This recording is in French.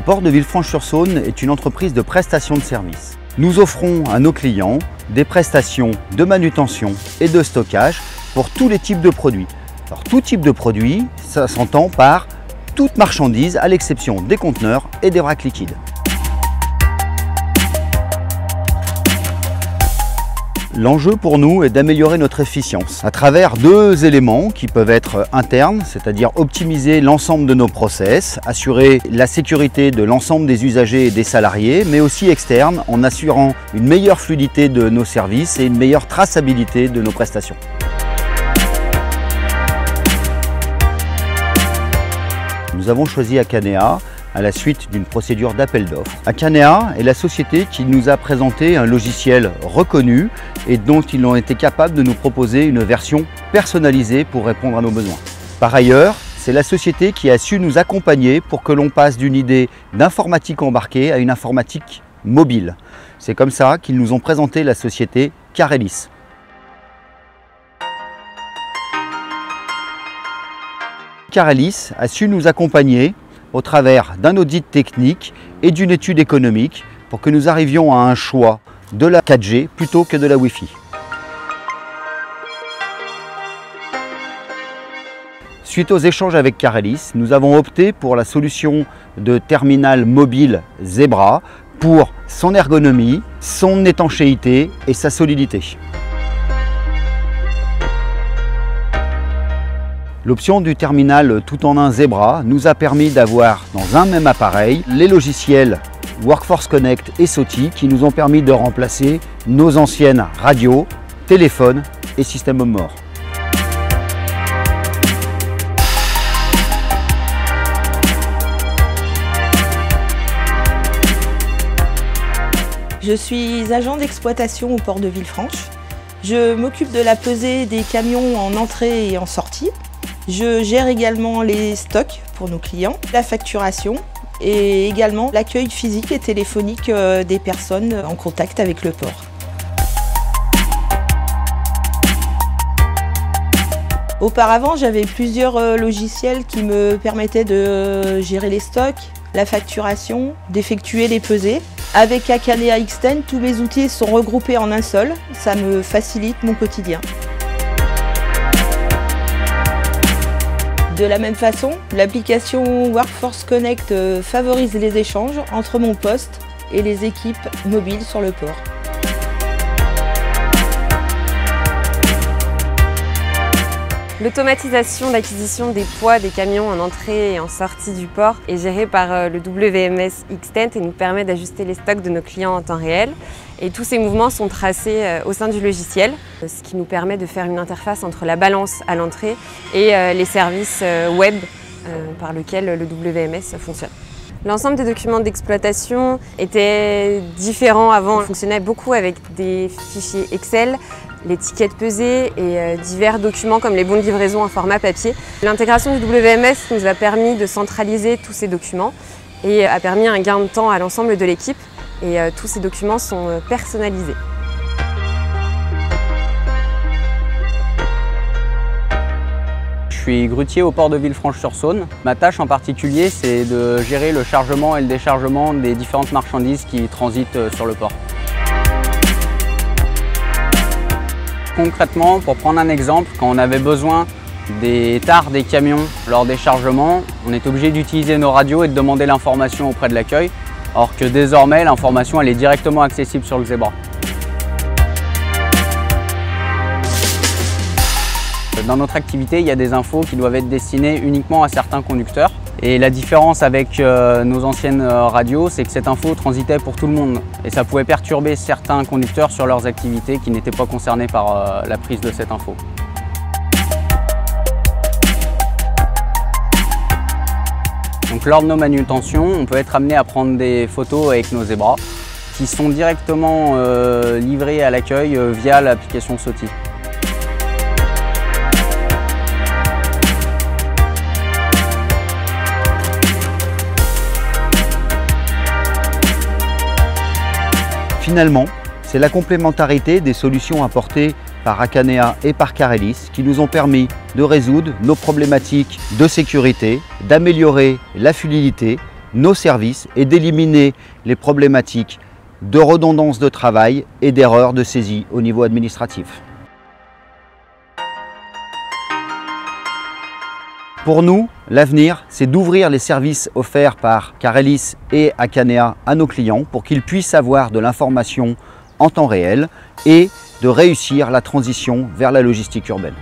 port de Villefranche-sur-Saône est une entreprise de prestation de services. Nous offrons à nos clients des prestations de manutention et de stockage pour tous les types de produits. Alors tout type de produit, ça s'entend par toute marchandise à l'exception des conteneurs et des vracs liquides. L'enjeu pour nous est d'améliorer notre efficience à travers deux éléments qui peuvent être internes, c'est-à-dire optimiser l'ensemble de nos process, assurer la sécurité de l'ensemble des usagers et des salariés, mais aussi externes en assurant une meilleure fluidité de nos services et une meilleure traçabilité de nos prestations. Nous avons choisi Acanea à la suite d'une procédure d'appel d'offres. Acanea est la société qui nous a présenté un logiciel reconnu et dont ils ont été capables de nous proposer une version personnalisée pour répondre à nos besoins. Par ailleurs, c'est la société qui a su nous accompagner pour que l'on passe d'une idée d'informatique embarquée à une informatique mobile. C'est comme ça qu'ils nous ont présenté la société Carelis. Carelis a su nous accompagner au travers d'un audit technique et d'une étude économique pour que nous arrivions à un choix de la 4G plutôt que de la Wi-Fi. Suite aux échanges avec Carelis, nous avons opté pour la solution de terminal mobile Zebra pour son ergonomie, son étanchéité et sa solidité. L'option du terminal tout en un Zebra nous a permis d'avoir dans un même appareil les logiciels Workforce Connect et SOTI qui nous ont permis de remplacer nos anciennes radios, téléphones et systèmes morts. Je suis agent d'exploitation au port de Villefranche. Je m'occupe de la pesée des camions en entrée et en sortie. Je gère également les stocks pour nos clients, la facturation et également l'accueil physique et téléphonique euh, des personnes en contact avec le port. Auparavant, j'avais plusieurs euh, logiciels qui me permettaient de euh, gérer les stocks, la facturation, d'effectuer les pesées. Avec Akanea Extend, tous mes outils sont regroupés en un seul. Ça me facilite mon quotidien. De la même façon, l'application Workforce Connect euh, favorise les échanges entre mon poste et les équipes mobiles sur le port. L'automatisation d'acquisition des poids des camions en entrée et en sortie du port est gérée par euh, le WMS Xtent et nous permet d'ajuster les stocks de nos clients en temps réel. Et tous ces mouvements sont tracés euh, au sein du logiciel, ce qui nous permet de faire une interface entre la balance à l'entrée et euh, les services web par lesquels le WMS fonctionne. L'ensemble des documents d'exploitation étaient différents avant. On fonctionnait beaucoup avec des fichiers Excel, l'étiquette pesée et euh, divers documents comme les bons de livraison en format papier. L'intégration du WMS nous a permis de centraliser tous ces documents et a permis un gain de temps à l'ensemble de l'équipe et euh, tous ces documents sont euh, personnalisés. Je suis grutier au port de Villefranche-sur-Saône. Ma tâche en particulier, c'est de gérer le chargement et le déchargement des différentes marchandises qui transitent sur le port. Concrètement, pour prendre un exemple, quand on avait besoin des tares des camions lors des chargements, on est obligé d'utiliser nos radios et de demander l'information auprès de l'accueil, alors que désormais l'information est directement accessible sur le zébra. Dans notre activité, il y a des infos qui doivent être destinées uniquement à certains conducteurs. Et la différence avec euh, nos anciennes euh, radios, c'est que cette info transitait pour tout le monde. Et ça pouvait perturber certains conducteurs sur leurs activités qui n'étaient pas concernés par euh, la prise de cette info. Donc lors de nos manutentions, on peut être amené à prendre des photos avec nos zébras qui sont directement livrées à l'accueil via l'application SOTI. Finalement, c'est la complémentarité des solutions apportées par Acanea et par Carelis qui nous ont permis de résoudre nos problématiques de sécurité, d'améliorer la fluidité, nos services et d'éliminer les problématiques de redondance de travail et d'erreurs de saisie au niveau administratif. Pour nous, l'avenir, c'est d'ouvrir les services offerts par Carelis et Acanea à nos clients pour qu'ils puissent avoir de l'information en temps réel et de réussir la transition vers la logistique urbaine.